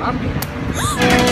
Mommy.